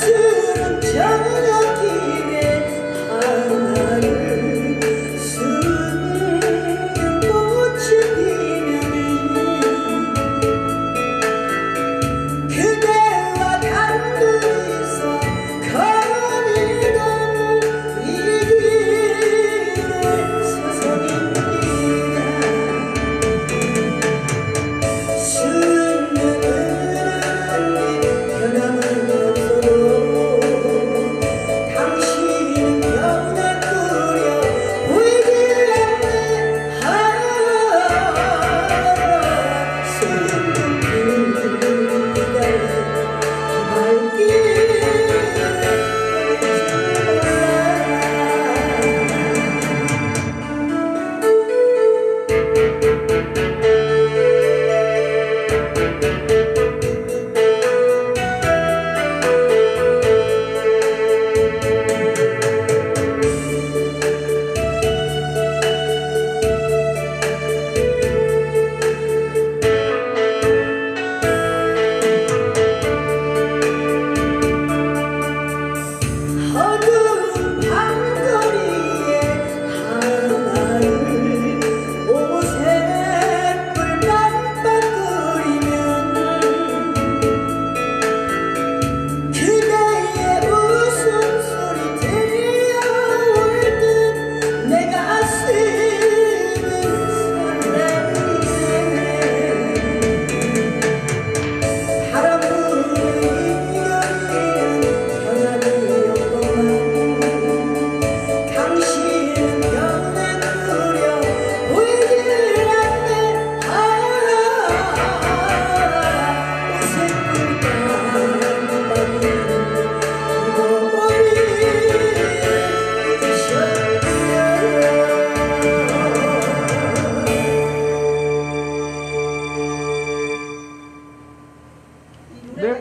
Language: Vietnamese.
xưa chẳng